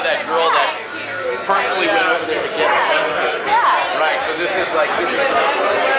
by that girl that personally went over there to get it. Yeah. Right. So this is like this is.